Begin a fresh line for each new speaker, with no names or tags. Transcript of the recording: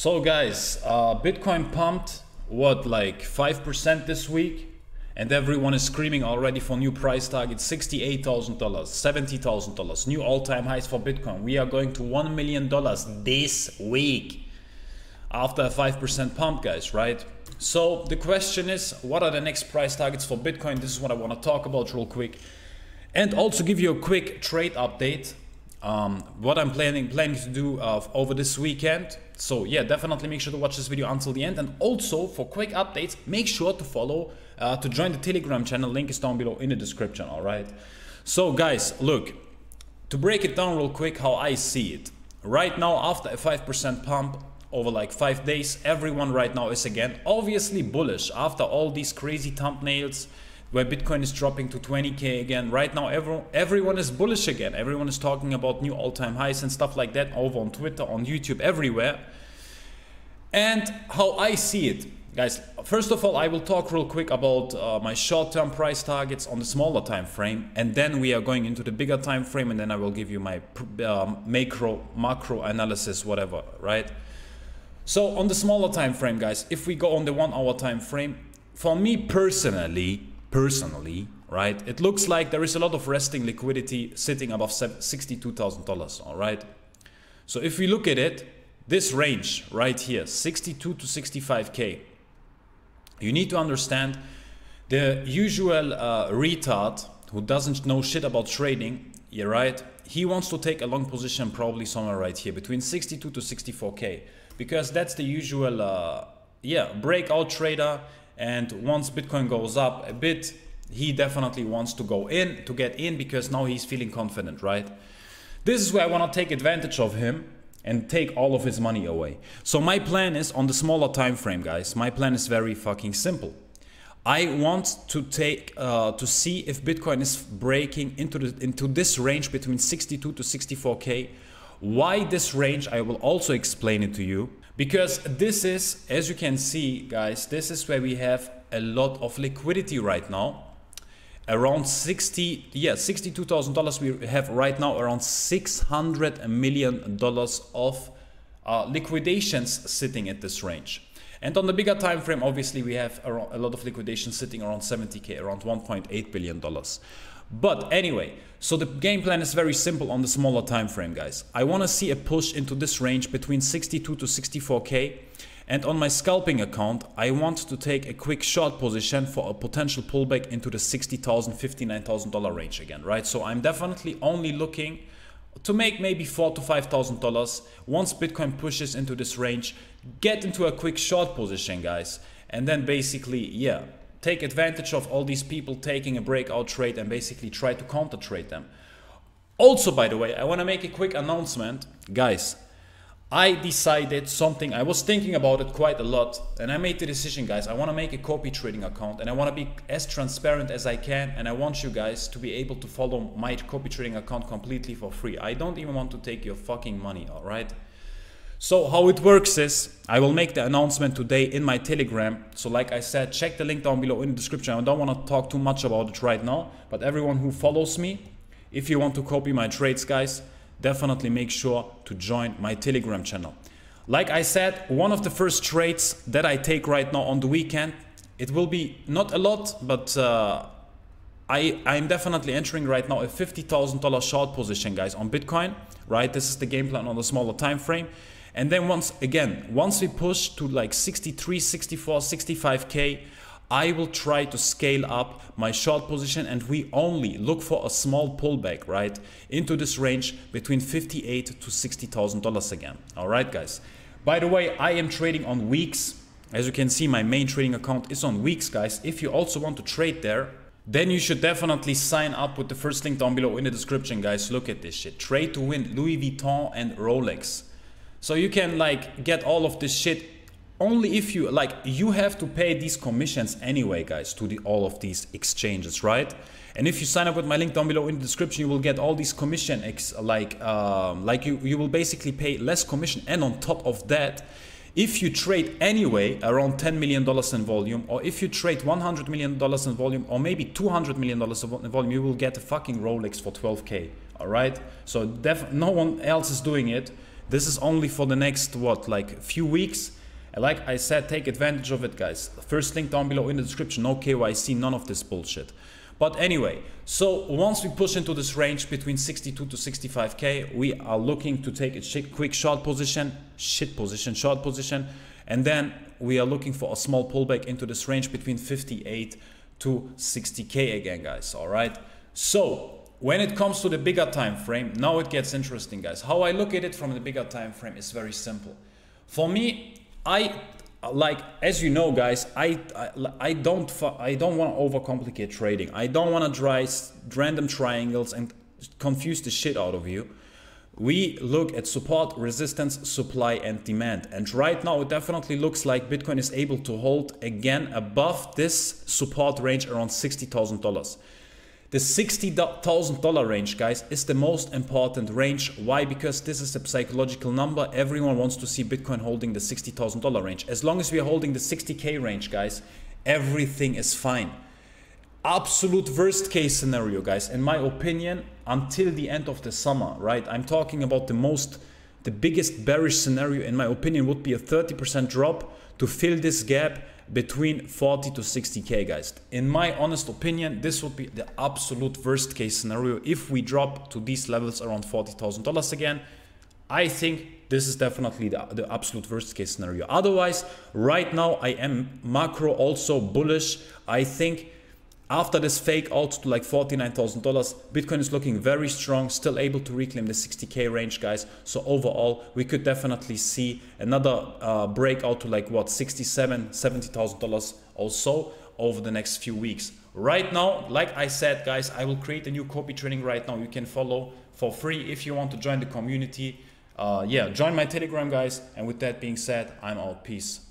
So guys, uh, Bitcoin pumped what like 5% this week and everyone is screaming already for new price targets $68,000, $70,000, new all-time highs for Bitcoin. We are going to $1 million this week after a 5% pump guys, right? So the question is, what are the next price targets for Bitcoin? This is what I want to talk about real quick. And also give you a quick trade update. Um, what I'm planning planning to do uh, over this weekend. So yeah, definitely make sure to watch this video until the end. And also for quick updates, make sure to follow, uh, to join the Telegram channel. Link is down below in the description. All right. So guys, look, to break it down real quick, how I see it. Right now, after a 5% pump, over like five days. Everyone right now is again obviously bullish after all these crazy thumbnails where Bitcoin is dropping to 20k again. Right now, everyone, everyone is bullish again. Everyone is talking about new all-time highs and stuff like that over on Twitter, on YouTube, everywhere. And how I see it, guys. First of all, I will talk real quick about uh, my short-term price targets on the smaller time frame, and then we are going into the bigger time frame, and then I will give you my um, macro, macro analysis, whatever, right? So on the smaller time frame, guys, if we go on the one hour time frame, for me personally, personally, right, it looks like there is a lot of resting liquidity sitting above $62,000, all right? So if we look at it, this range right here, 62 to 65K, you need to understand the usual uh, retard who doesn't know shit about trading, yeah, right? He wants to take a long position probably somewhere right here between 62 to 64K because that's the usual uh, yeah breakout trader and once bitcoin goes up a bit he definitely wants to go in to get in because now he's feeling confident right? This is where i want to take advantage of him and take all of his money away. So my plan is on the smaller time frame guys my plan is very fucking simple. I want to take uh, to see if Bitcoin is breaking into the into this range between 62 to 64k why this range, I will also explain it to you. Because this is, as you can see, guys, this is where we have a lot of liquidity right now. Around 60, yeah, $62,000 we have right now around $600 million of uh, liquidations sitting at this range. And on the bigger time frame, obviously, we have a lot of liquidations sitting around 70k, around 1.8 billion dollars. But anyway, so the game plan is very simple on the smaller time frame, guys. I want to see a push into this range between 62 to 64k. And on my scalping account, I want to take a quick short position for a potential pullback into the $60,000, $59,000 range again, right? So I'm definitely only looking to make maybe four to five thousand dollars once Bitcoin pushes into this range. Get into a quick short position, guys, and then basically, yeah, take advantage of all these people taking a breakout trade and basically try to counter trade them. Also, by the way, I want to make a quick announcement. Guys, I decided something, I was thinking about it quite a lot, and I made the decision, guys. I want to make a copy trading account and I want to be as transparent as I can. And I want you guys to be able to follow my copy trading account completely for free. I don't even want to take your fucking money, all right? So how it works is I will make the announcement today in my Telegram. So like I said, check the link down below in the description. I don't want to talk too much about it right now, but everyone who follows me, if you want to copy my trades, guys, definitely make sure to join my Telegram channel. Like I said, one of the first trades that I take right now on the weekend, it will be not a lot, but uh, I, I'm definitely entering right now a $50,000 short position, guys, on Bitcoin, right? This is the game plan on the smaller time frame. And then once again, once we push to like 63, 64, 65K, I will try to scale up my short position and we only look for a small pullback, right? Into this range between 58 to $60,000 again. All right, guys. By the way, I am trading on WEEX. As you can see, my main trading account is on WEEX, guys. If you also want to trade there, then you should definitely sign up with the first link down below in the description, guys. Look at this shit. Trade to win Louis Vuitton and Rolex. So you can like get all of this shit only if you like you have to pay these commissions anyway guys to the all of these exchanges right? And if you sign up with my link down below in the description you will get all these commission ex like um, like you you will basically pay less commission. And on top of that if you trade anyway around 10 million dollars in volume or if you trade 100 million dollars in volume or maybe 200 million dollars in volume you will get a fucking Rolex for 12k all right? So def no one else is doing it This is only for the next what, like a few weeks. Like I said, take advantage of it, guys. First link down below in the description. No KYC, none of this bullshit. But anyway, so once we push into this range between 62 to 65k, we are looking to take a quick short position, shit position, short position, and then we are looking for a small pullback into this range between 58 to 60k again, guys. All right. So when it comes to the bigger time frame, now it gets interesting, guys. How I look at it from the bigger time frame is very simple. For me, I like as you know guys I, I i, don't i don't want to overcomplicate trading i don't want to try random triangles and confuse the shit out of you we look at support resistance supply and demand and right now it definitely looks like bitcoin is able to hold again above this support range around $60000 the $60,000 range, guys, is the most important range. Why? Because this is a psychological number. Everyone wants to see Bitcoin holding the $60,000 range. As long as we are holding the 60K range, guys, everything is fine. Absolute worst case scenario, guys, in my opinion, until the end of the summer, right? I'm talking about the most, the biggest bearish scenario, in my opinion, would be a 30% drop to fill this gap between 40 to 60k guys. In my honest opinion this would be the absolute worst case scenario. If we drop to these levels around $40,000 again I think this is definitely the, the absolute worst case scenario. Otherwise right now I am macro also bullish. I think after this fake out to like $49,000, Bitcoin is looking very strong, still able to reclaim the 60K range, guys. So overall, we could definitely see another uh, breakout to like what, 67, $70,000 or so over the next few weeks. Right now, like I said, guys, I will create a new copy trading right now. You can follow for free if you want to join the community. Uh, yeah, join my Telegram, guys. And with that being said, I'm out. Peace.